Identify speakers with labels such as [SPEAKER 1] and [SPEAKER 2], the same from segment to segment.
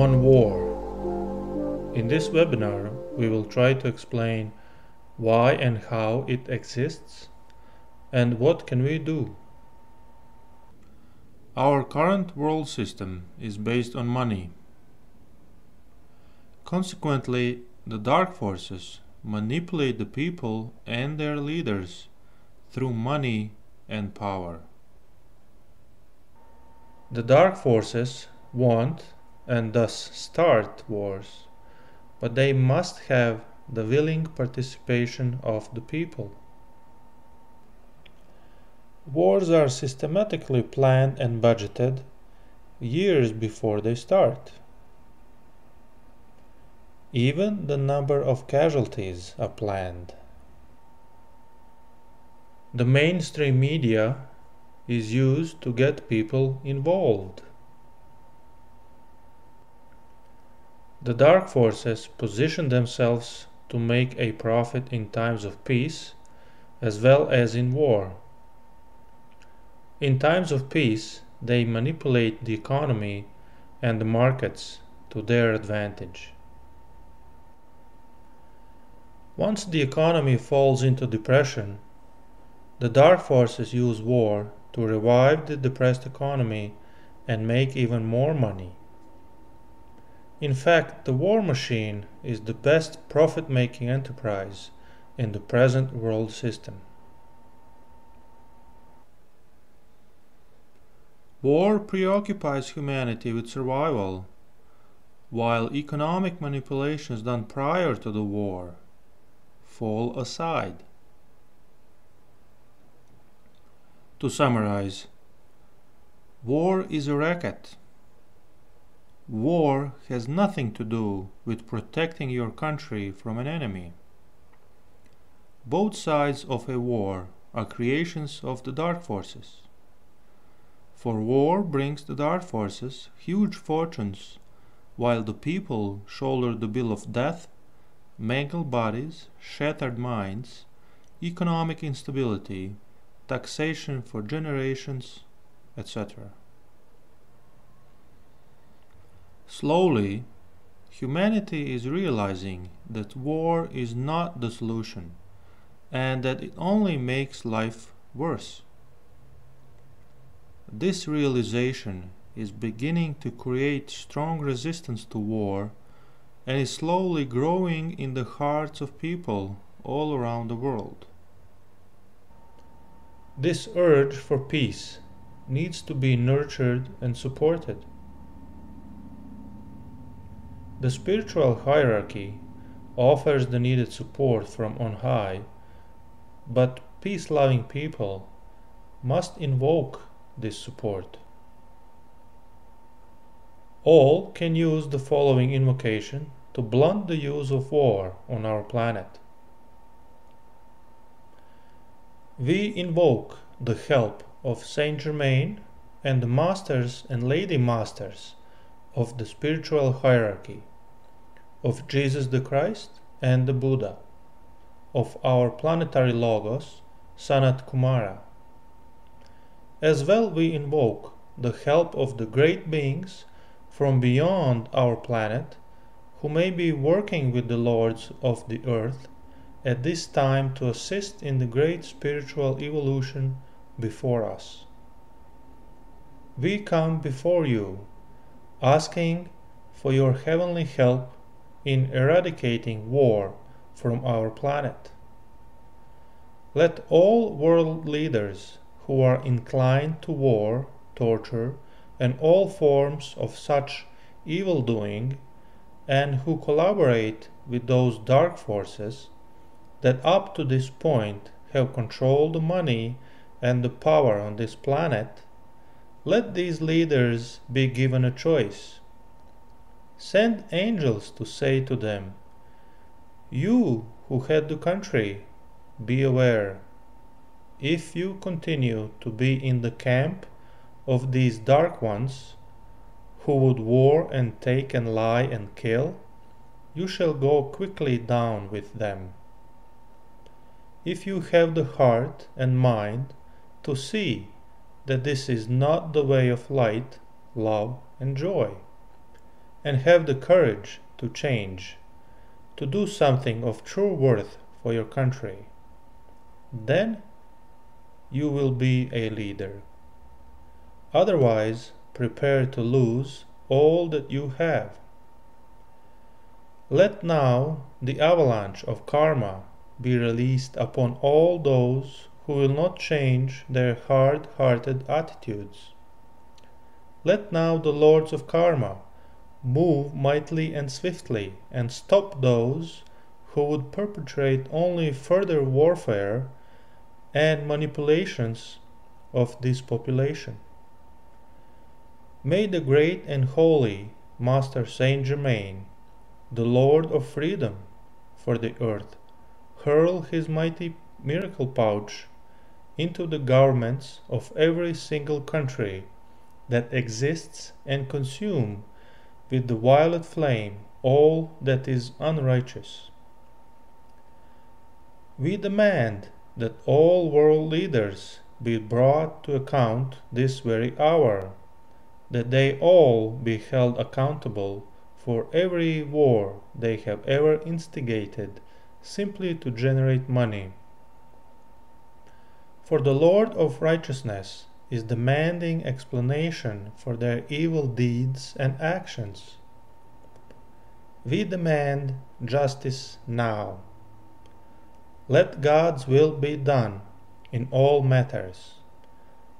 [SPEAKER 1] on war. In this webinar, we will try to explain why and how it exists and what can we do. Our current world system is based on money. Consequently, the dark forces manipulate the people and their leaders through money and power. The dark forces want and thus start wars, but they must have the willing participation of the people. Wars are systematically planned and budgeted years before they start. Even the number of casualties are planned. The mainstream media is used to get people involved. The dark forces position themselves to make a profit in times of peace as well as in war. In times of peace, they manipulate the economy and the markets to their advantage. Once the economy falls into depression, the dark forces use war to revive the depressed economy and make even more money. In fact, the war machine is the best profit making enterprise in the present world system. War preoccupies humanity with survival, while economic manipulations done prior to the war fall aside. To summarize, war is a racket. War has nothing to do with protecting your country from an enemy. Both sides of a war are creations of the dark forces. For war brings the dark forces huge fortunes, while the people shoulder the bill of death, mangled bodies, shattered minds, economic instability, taxation for generations, etc. Slowly, humanity is realizing that war is not the solution and that it only makes life worse. This realization is beginning to create strong resistance to war and is slowly growing in the hearts of people all around the world. This urge for peace needs to be nurtured and supported. The spiritual hierarchy offers the needed support from on high, but peace loving people must invoke this support. All can use the following invocation to blunt the use of war on our planet. We invoke the help of Saint Germain and the masters and lady masters of the spiritual hierarchy, of Jesus the Christ and the Buddha, of our planetary Logos, Sanat Kumara, as well we invoke the help of the great beings from beyond our planet who may be working with the lords of the earth at this time to assist in the great spiritual evolution before us. We come before you asking for your heavenly help in eradicating war from our planet. Let all world leaders who are inclined to war, torture, and all forms of such evil doing, and who collaborate with those dark forces that up to this point have controlled the money and the power on this planet, let these leaders be given a choice. Send angels to say to them, You who head the country, be aware if you continue to be in the camp of these dark ones, who would war and take and lie and kill, you shall go quickly down with them. If you have the heart and mind to see that this is not the way of light, love, and joy, and have the courage to change, to do something of true worth for your country. Then you will be a leader. Otherwise, prepare to lose all that you have. Let now the avalanche of karma be released upon all those who will not change their hard hearted attitudes. Let now the lords of karma move mightily and swiftly and stop those who would perpetrate only further warfare and manipulations of this population. May the great and holy Master Saint Germain, the Lord of freedom for the earth, hurl his mighty miracle pouch into the governments of every single country that exists and consume with the violet flame all that is unrighteous. We demand that all world leaders be brought to account this very hour, that they all be held accountable for every war they have ever instigated simply to generate money. For the Lord of righteousness is demanding explanation for their evil deeds and actions. We demand justice now. Let God's will be done in all matters.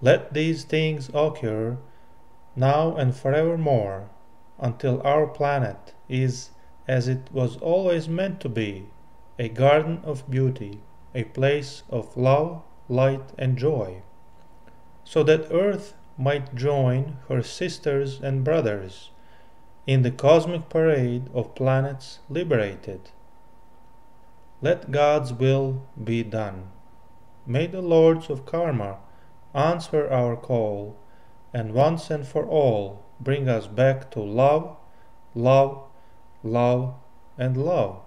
[SPEAKER 1] Let these things occur now and forevermore until our planet is as it was always meant to be a garden of beauty, a place of love, light, and joy so that Earth might join her sisters and brothers in the cosmic parade of planets liberated. Let God's will be done. May the Lords of Karma answer our call and once and for all bring us back to love, love, love, and love.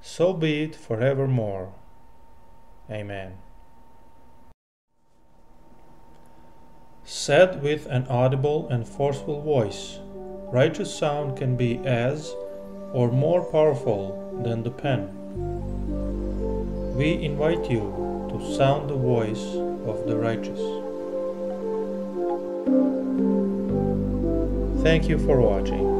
[SPEAKER 1] So be it forevermore. Amen. Said with an audible and forceful voice, righteous sound can be as or more powerful than the pen. We invite you to sound the voice of the righteous. Thank you for watching.